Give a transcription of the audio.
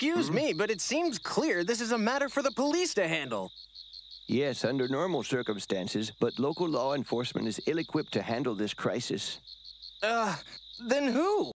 Excuse hmm? me, but it seems clear this is a matter for the police to handle. Yes, under normal circumstances, but local law enforcement is ill equipped to handle this crisis. Uh, then who?